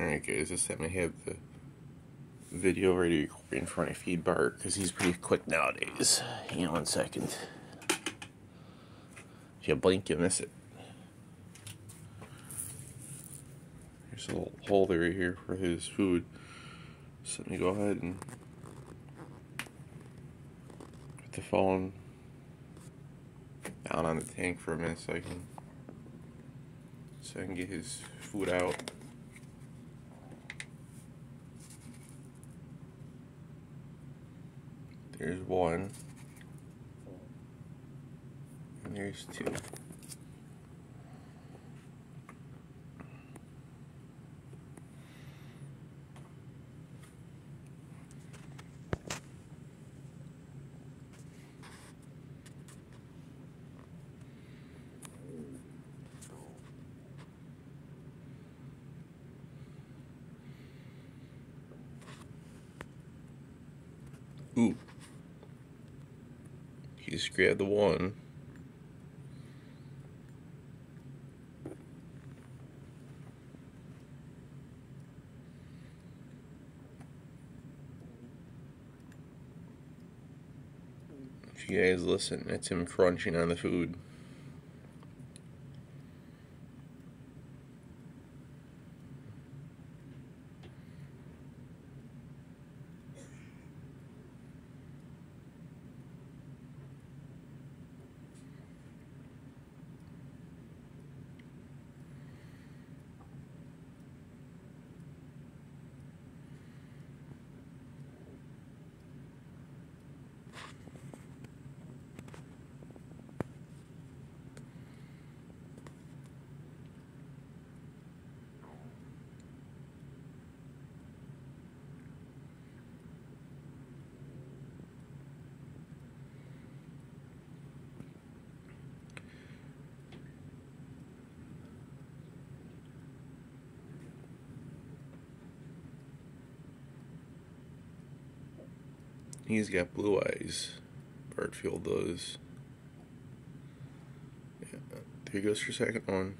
Alright guys, this time I have the video ready recording for my feed bar because he's pretty quick nowadays. Hang on one second. If you blink, you miss it. There's a little holder right here for his food. So let me go ahead and put the phone down on the tank for a minute so I can so I can get his food out. There's one. And there's two. Ooh. Just grabbed the one. If you guys listen, that's him crunching on the food. He's got blue eyes. Bartfield does. Yeah, there goes your second one.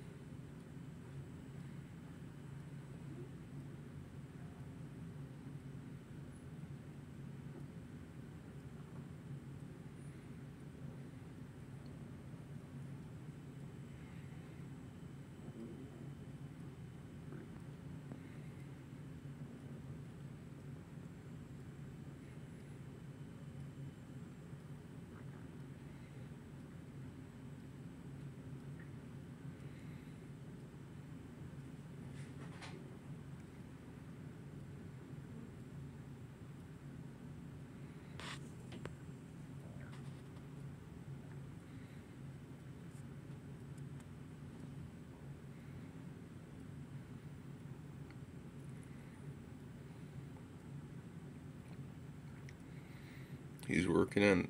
He's working on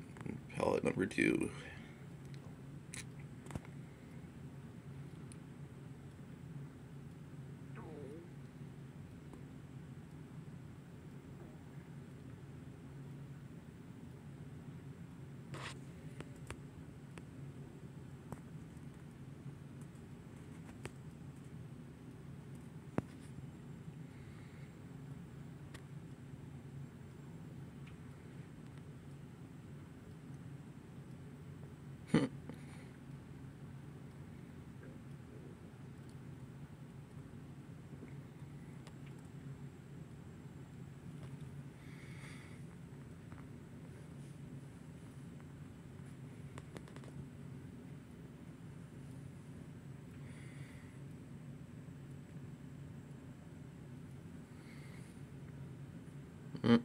pellet number two. Mm.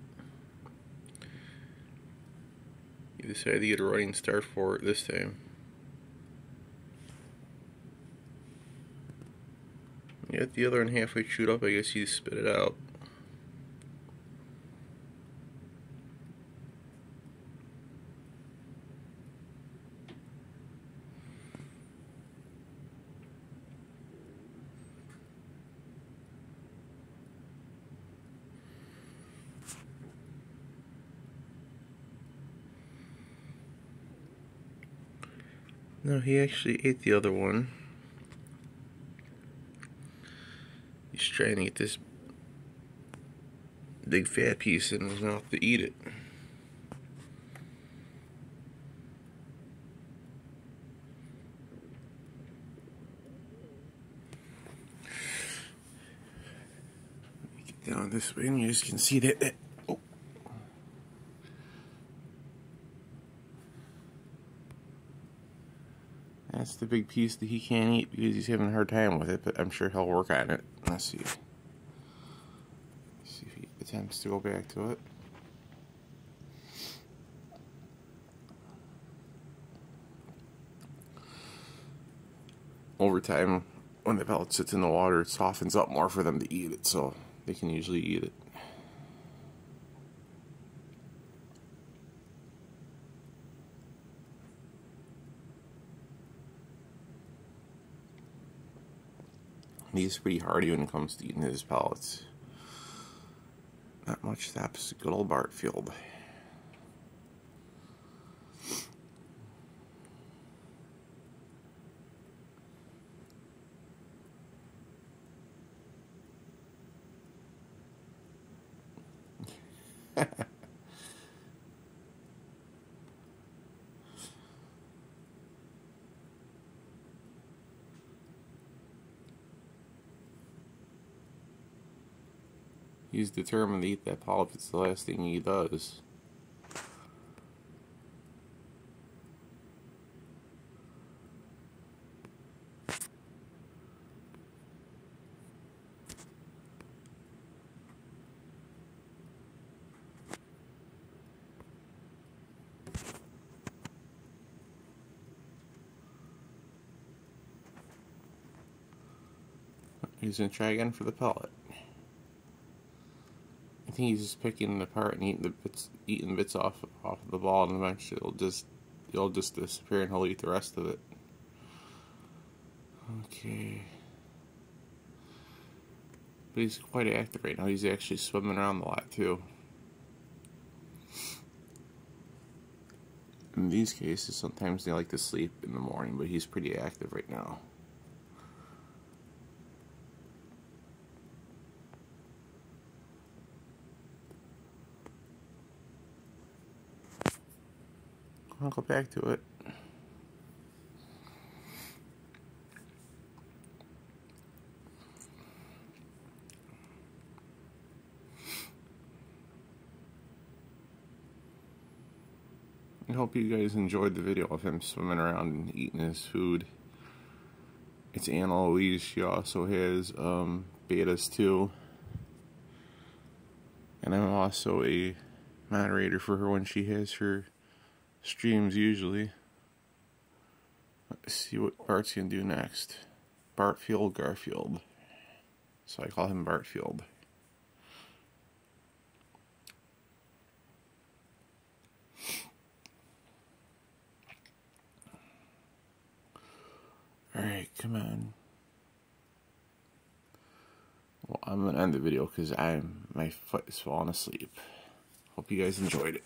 You decided to get a running start for it this time. Got the other one halfway chewed up, I guess you spit it out. No, he actually ate the other one. He's trying to get this big fat piece in his mouth to eat it. Get down this way and you just can see that. oh. That's the big piece that he can't eat because he's having a hard time with it, but I'm sure he'll work on it. Let's see. Let's see if he attempts to go back to it. Over time, when the pellet sits in the water, it softens up more for them to eat it, so they can usually eat it. He's pretty hardy when it comes to eating his pellets. Not much stops good old Bartfield. He's determined to eat that polyp. It's the last thing he does. He's gonna try again for the pellet. Think he's just picking it apart and eating the bits, eating bits off off the ball, and eventually it'll just it'll just disappear, and he'll eat the rest of it. Okay. But he's quite active right now. He's actually swimming around a lot too. In these cases, sometimes they like to sleep in the morning, but he's pretty active right now. I'll go back to it. I hope you guys enjoyed the video of him swimming around and eating his food. It's Anna Louise. She also has um, bettas too. And I'm also a moderator for her when she has her streams usually. Let's see what Bart's gonna do next. Bartfield Garfield. So I call him Bartfield. Alright, come on. Well, I'm gonna end the video because I'm my foot is falling asleep. Hope you guys enjoyed it.